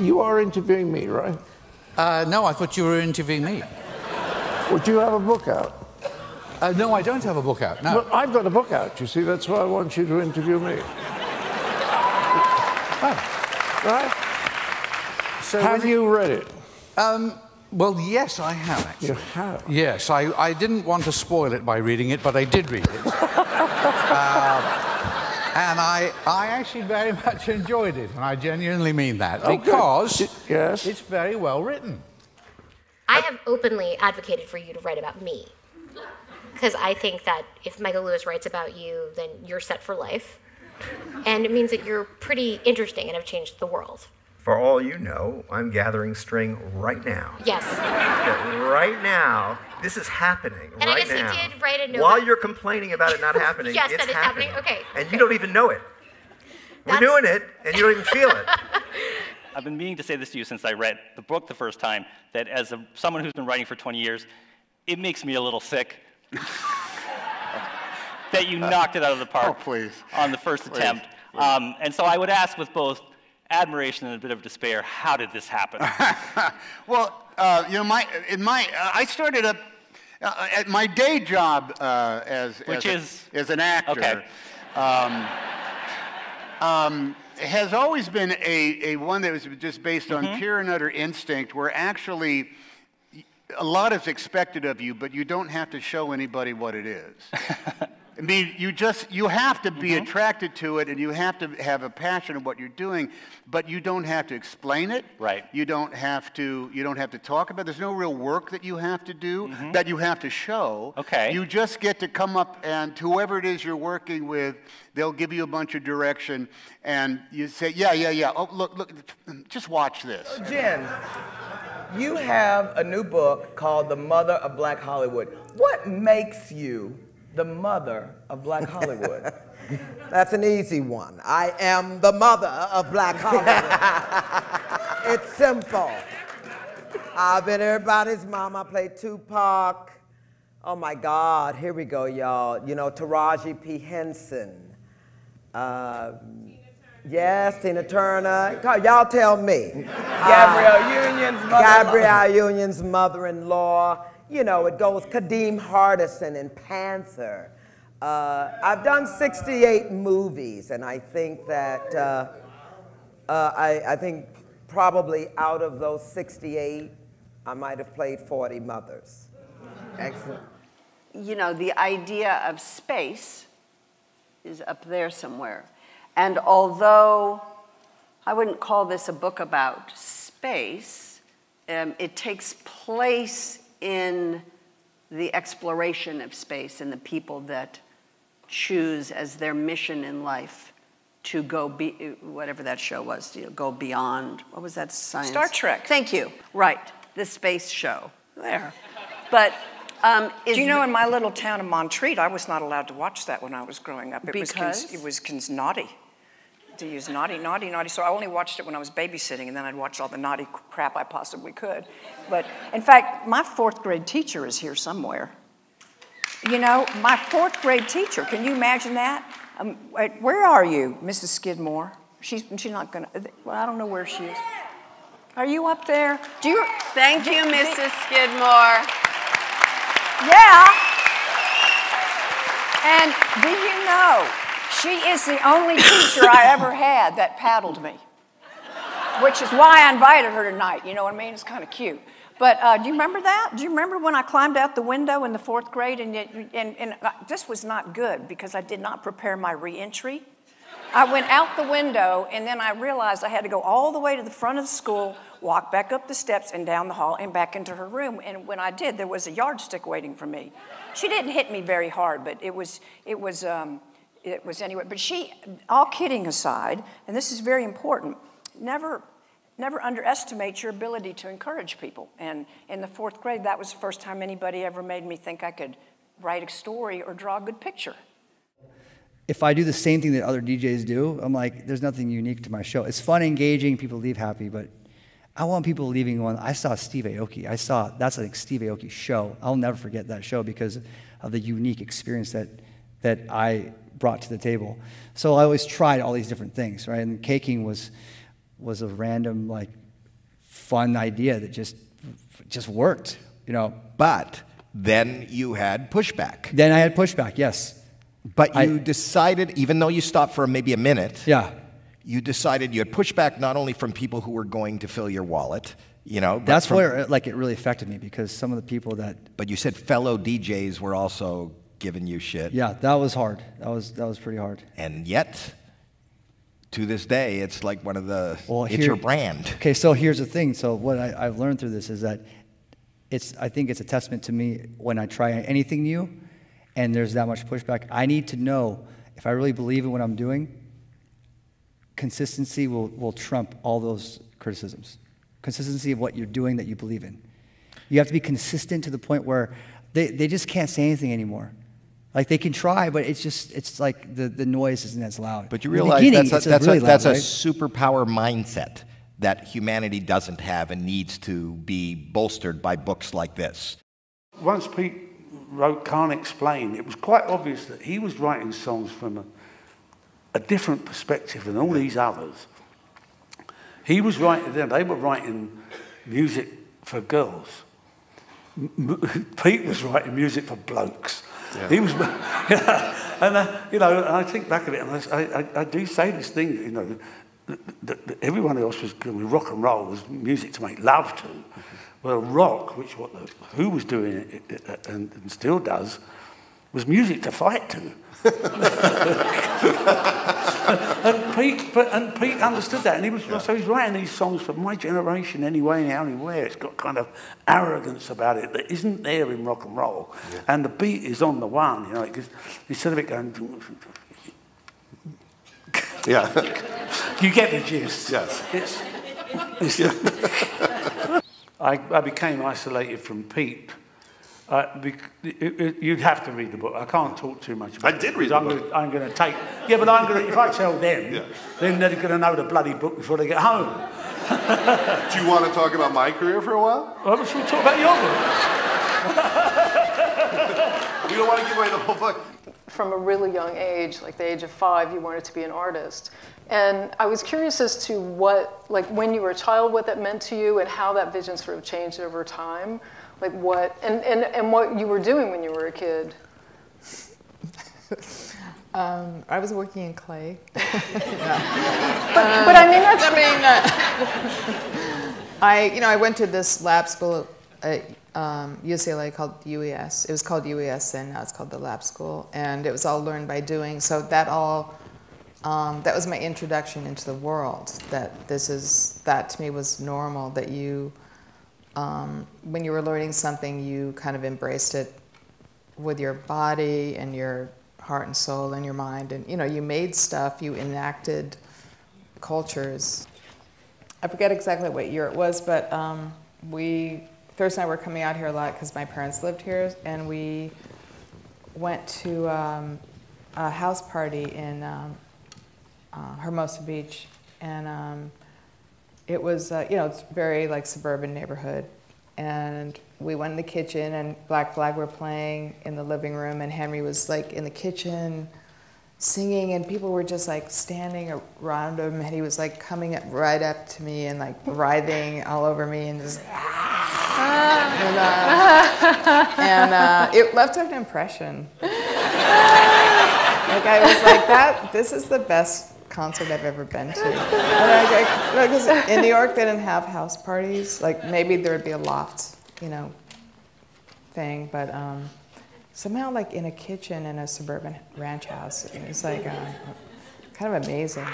You are interviewing me, right? Uh, no, I thought you were interviewing me. Would you have a book out? Uh, no, I don't have a book out. No. Well, I've got a book out, you see. That's why I want you to interview me. Right? so Have you read it? Um, well, yes, I have actually. You have. Yes, I, I didn't want to spoil it by reading it, but I did read it. Um, and I, I actually very much enjoyed it, and I genuinely mean that, Oh, because Y- yes. it's very well written. I have openly advocated for you to write about me. Because I think that if Michael Lewis writes about you, then you're set for life. And it means that you're pretty interesting and have changed the world. For all you know, I'm gathering string right now. Yes. Right now, this is happening And I right guess he now. did write a note- While you're complaining about it not happening, Yes, it's that is happening. Okay. And you don't even know it. We're doing it, and you don't even feel it. I've been meaning to say this to you since I read the book the first time, that as a, someone who's been writing for 20 years, it makes me a little sick that you knocked it out of the park Oh, please. on the first Please, attempt. Um, and so I would ask with both admiration and a bit of despair, how did this happen? Well, uh, you know, my in my uh, I started up uh, at my day job uh, as Which as, a- is- as an actor. Okay. Um, um, has always been a, a one that was just based on Mm-hmm. pure and utter instinct, where actually a lot is expected of you, but you don't have to show anybody what it is. I mean, you just you have to be Mm-hmm. attracted to it, and you have to have a passion of what you're doing, but you don't have to explain it. Right. You don't have to. You don't have to talk about. it. There's no real work that you have to do that you have to show. Okay. You just get to come up and whoever it is you're working with, they'll give you a bunch of direction, and you say, yeah, yeah, yeah. Oh, look, look, just watch this. Jen, you have a new book called The Mother of Black Hollywood. What makes you the mother of Black Hollywood? That's an easy one. I am the mother of Black Hollywood. it's simple. I've been everybody's mom. I played Tupac. Oh my God, here we go, y'all. You know, Taraji P. Henson. Uh, yes, Tina Turner. Y'all tell me. Gabrielle Union's mother. Gabrielle Union's mother-in-law. You know, it goes Kadeem Hardison in Panther. Uh, I've done 68 movies, and I think that uh, uh, I, I think probably out of those 68, I might have played 40 mothers. Excellent. You know, the idea of space is up there somewhere. And although I wouldn't call this a book about space, um, it takes place in the exploration of space and the people that choose as their mission in life to go be whatever that show was, you know, go beyond. What was that science? Star Trek. Thank you. Right, the space show. There, but um, is Do you know in my little town of Montreat, I was not allowed to watch that when I was growing up. It was Because? cons- it was cons- naughty. To use naughty, naughty, naughty. So I only watched it when I was babysitting, and then I'd watch all the naughty crap I possibly could. But in fact, my fourth grade teacher is here somewhere. You know, my fourth grade teacher. Can you imagine that? Um, where are you, Mrs. Skidmore? She's she's not gonna. Well, I don't know where she is. Are you up there? Do you? Thank you, Mrs. Skidmore. Yeah. And do you know, she is the only teacher I ever had that paddled me, which is why I invited her tonight. You know what I mean? It's kind of cute. But uh, do you remember that? Do you remember when I climbed out the window in the fourth grade? And, and, and uh, this was not good because I did not prepare my reentry. I went out the window and then I realized I had to go all the way to the front of the school, walk back up the steps and down the hall and back into her room. And when I did, there was a yardstick waiting for me. She didn't hit me very hard, but it was, it was, um, it was anyway. But she, all kidding aside, and this is very important, never, never underestimate your ability to encourage people. And in the fourth grade, that was the first time anybody ever made me think I could write a story or draw a good picture. if I do the same thing that other DJs do, I'm like, there's nothing unique to my show. It's fun, engaging, people leave happy, but I want people leaving going, I saw Steve Aoki. I saw, that's like Steve Aoki's show. I'll never forget that show because of the unique experience that, that I brought to the table. So I always tried all these different things, right? And caking was was a random like fun idea that just just worked, you know. But then you had pushback. Then I had pushback, yes. But you decided, even though you stopped for maybe a minute, yeah, you decided you had pushback not only from people who were going to fill your wallet, you know. but That's from- where like it really affected me because some of the people that But you said fellow DJs were also giving you shit. yeah, that was hard. That was that was pretty hard. And yet, to this day, it's like one of the. Well, it's here- your brand. Okay, so here's the thing. So what I, I've learned through this is that it's I think it's a testament to me when I try anything new, and there's that much pushback. I need to know if I really believe in what I'm doing. Consistency will will trump all those criticisms. Consistency of what you're doing that you believe in. You have to be consistent to the point where they, they just can't say anything anymore. Like they can try, but it's just it's like the, the noise isn't as loud. But you In realize that's, a, that's, really a, that's loud, a right? superpower mindset that humanity doesn't have and needs to be bolstered by books like this. Once Pete wrote Can't Explain, it was quite obvious that he was writing songs from a, a different perspective than all these others. He was writing, they were writing music for girls. M- M- Pete was writing music for blokes. Yeah. He was, and uh, you know, and I think back of it, and I, I, I do say this thing, you know, that, that, that everyone else was doing rock and roll was music to make love to. Well, rock, which what the, who was doing it, it, it, and, and still does, was music to fight to. and Pete, but, and Pete understood that, and he was so he's writing these songs for my generation anyway, and how anywhere. It's got kind of arrogance about it that isn't there in rock and roll, and the beat is on the one, you know, because instead of it going, Yeah. you get the gist. Yes. It's, it's I, I became isolated from Pete. Uh, it, it, you'd have to read the book. I can't talk too much about I did read because the I'm book. Gonna, I'm going to take. Yeah, but I'm going to. If I tell them, Yeah. then they're going to know the bloody book before they get home. Do you want to talk about my career for a while? Well, should we talk about your book? We don't want to give away the whole book. from a really young age, like the age of five, you wanted to be an artist. And I was curious as to what, like when you were a child, what that meant to you and how that vision sort of changed over time. Like what, and, and, and what you were doing when you were a kid. Um, I was working in clay. But, but I mean, that's. I mean, uh, I you know I went to this lab school at um, UCLA called UES. It was called UES then. Now it's called the lab school, and it was all learned by doing. So that all um, that was my introduction into the world. That this is that to me was normal. That you um, when you were learning something, you kind of embraced it with your body and your heart and soul and your mind. And you know you made stuff you enacted cultures. I forget exactly what year it was but um, we Thurston and i were coming out here a lot because my parents lived here and we went to um, a house party in um, uh, hermosa beach. And um, it was uh, you know it's very like suburban neighborhood. And we went in the kitchen and black flag were playing in the living room and henry was like in the kitchen singing and people were just like standing around him and he was like coming up right up to me and like writhing all over me and just and, uh, and uh, it left an impression. Like i was like that this is the best concert I've ever been to. Because in New York they didn't have house parties. Like maybe there would be a loft, you know, thing, but um, somehow like in a kitchen in a suburban ranch house, it was like uh, kind of amazing.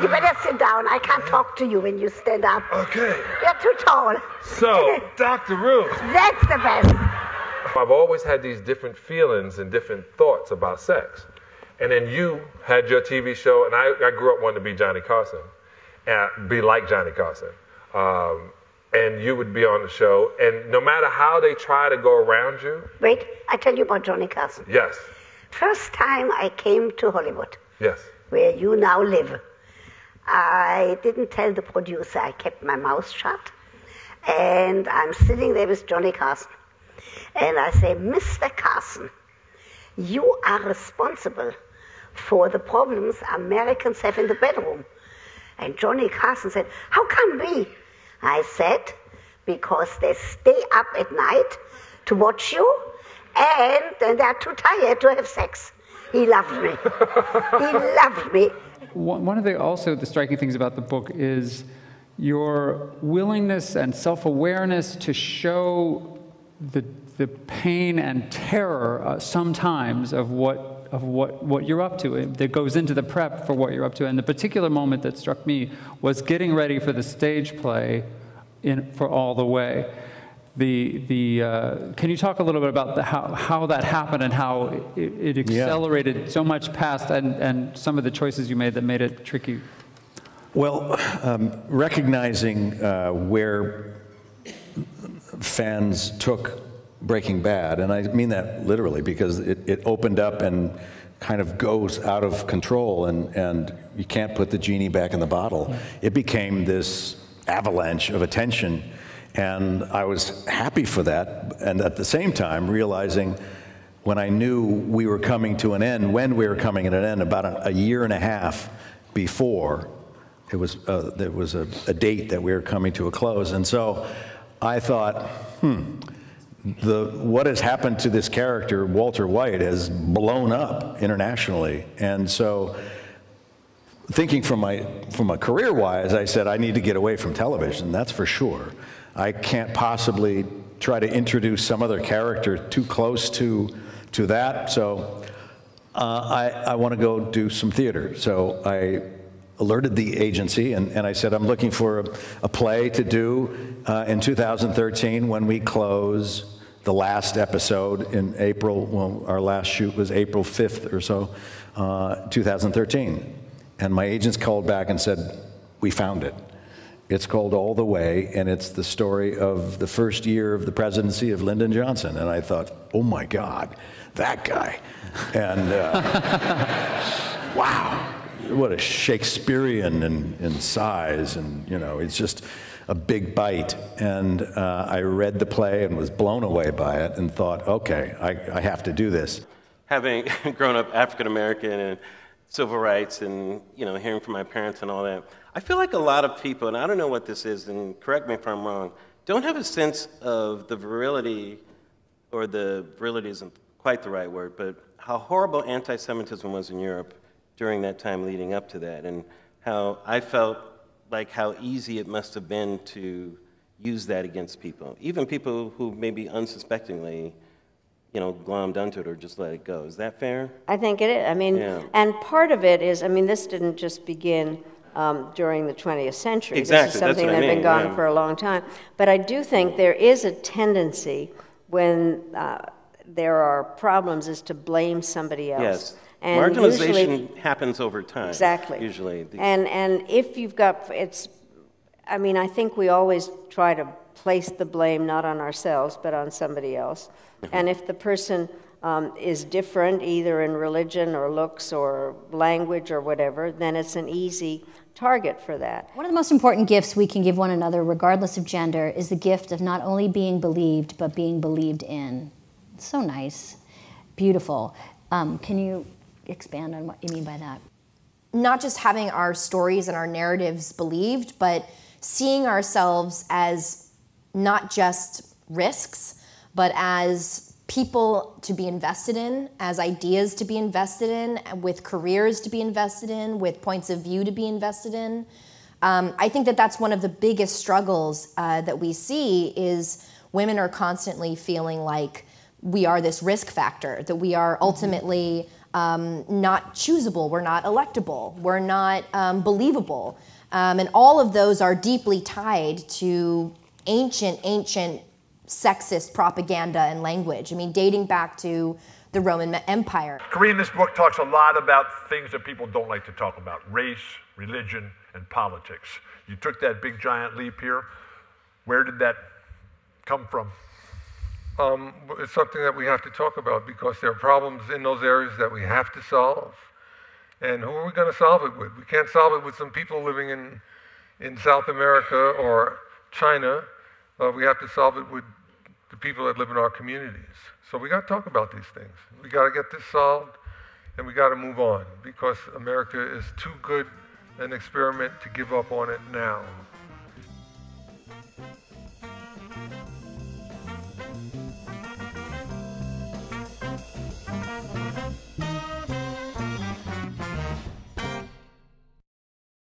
You better sit down. I can't talk to you when you stand up. Okay. You're too tall. So, Dr. Ruth, That's the best. I've always had these different feelings and different thoughts about sex. And then you had your TV show, and I, I grew up wanting to be Johnny Carson, and be like Johnny Carson. Um, and you would be on the show, and no matter how they try to go around you, Wait, I tell you about Johnny Carson. yes, First time I came to Hollywood, yes, where you now live, I didn't tell the producer. I kept my mouth shut. And I'm sitting there with Johnny Carson. And I say, Mr. Carson, You are responsible for the problems Americans have in the bedroom. And Johnny Carson said, How come we? I said, Because they stay up at night to watch you and, and they're too tired to have sex. He loved me. he loved me. One one of the also the striking things about the book is your willingness and self-awareness to show the the pain and terror uh, sometimes of what of what what you're up to it, that goes into the prep for what you're up to. And the particular moment that struck me was getting ready for the stage play in for all the way. The, the, uh, can you talk a little bit about the, how, how that happened and how it, it Yeah. accelerated so much past and, and some of the choices you made that made it tricky? Well, um, recognizing uh, where fans took Breaking Bad, and I mean that literally because it, it opened up and kind of goes out of control, and, and you can't put the genie back in the bottle. It became this avalanche of attention, and I was happy for that, and at the same time realizing when I knew we were coming to an end, when we were coming at an end, about a, a year and a half before, it was, uh, there was a, a date that we were coming to a close. And so I thought, hmm, the, what has happened to this character, Walter White, has blown up internationally. And so thinking from my from a career wise, I said I need to get away from television. That's for sure. I can't possibly try to introduce some other character too close to to that. So uh, I I want to go do some theater. So I alerted the agency and, and I said I'm looking for a, a play to do uh, in 2013 when we close the last episode in April. Well, our last shoot was April 5th or so, uh, 2013. And my agents called back and said, We found it. It's called All the Way, and it's the story of the first year of the presidency of Lyndon Johnson. And I thought, Oh my God, that guy. And uh, wow, what a Shakespearean in, in size. And, you know, it's just a big bite. And uh, I read the play and was blown away by it and thought, Okay, I, I have to do this. having grown up African American and civil rights and you know hearing from my parents and all that, I feel like a lot of people, and I don't know what this is, and correct me if I'm wrong, don't have a sense of the virility, or the virility isn't quite the right word, but how horrible anti-Semitism was in Europe during that time leading up to that, and how I felt like how easy it must have been to use that against people, even people who maybe unsuspectingly you know, glommed onto it or just let it go. Is that fair? I think it is. I mean, Yeah. and part of it is, I mean, this didn't just begin um, during the 20th century. This Exactly, is that's something that had been mean, going yeah. for a long time. But I do think there is a tendency when uh, there are problems is to blame somebody else. Yes. And Marginalization usually- happens over time. Exactly. Usually. And, and if you've got, it's, I mean, I think we always try to place the blame not on ourselves, but on somebody else. Mm-hmm. And if the person um, is different, either in religion or looks or language or whatever, then it's an easy target for that. One of the most important gifts we can give one another, regardless of gender, is the gift of not only being believed, but being believed in. It's so nice. Beautiful. Um, can you expand on what you mean by that? not just having our stories and our narratives believed, but seeing ourselves as not just risks, but as people to be invested in, as ideas to be invested in, with careers to be invested in, with points of view to be invested in. Um, I think that that's one of the biggest struggles uh, that we see is women are constantly feeling like we are this risk factor, that we are ultimately um, not choosable, we're not electable, we're not um, believable. Um, and all of those are deeply tied to ancient, ancient sexist propaganda and language. I mean, dating back to the Roman Empire. Kareem, this book talks a lot about things that people don't like to talk about race, religion, and politics. You took that big giant leap here. Where did that come from? Um, it's something that we have to talk about because there are problems in those areas that we have to solve. And who are we going to solve it with? We can't solve it with some people living in, in South America or China. Uh, we have to solve it with the people that live in our communities. So we got to talk about these things. We got to get this solved, and we got to move on because America is too good an experiment to give up on it now.